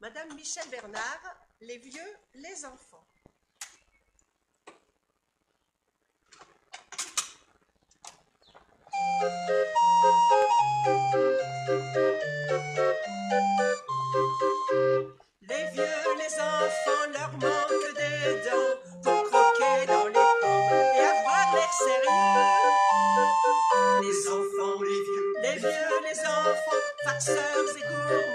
Madame Michel Bernard, les vieux, les enfants. Les vieux, les enfants, leur manque des dents pour croquer dans les pommes et avoir l'air sérieux. Les enfants, les vieux, les vieux, les enfants, farceurs et gourmands,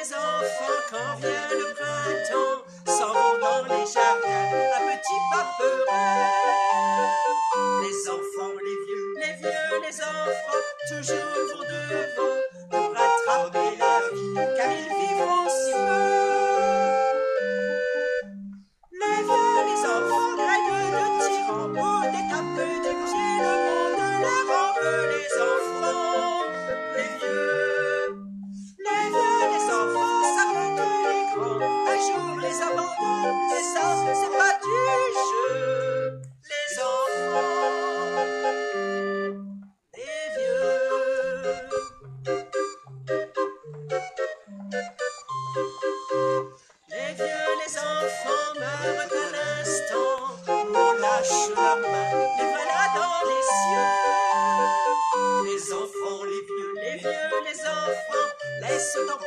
les enfants, quand vient le printemps, s'en vont dans les jardins à petits pas peureux. Les enfants, les vieux, les vieux, les enfants, toujours les abandonnent, et ça, c'est pas du jeu. Les enfants, les vieux. Les vieux, les enfants meurent à l'instant, on lâche leurs mains, les voilà dans les cieux. Les enfants, les vieux, les vieux, les enfants laissent en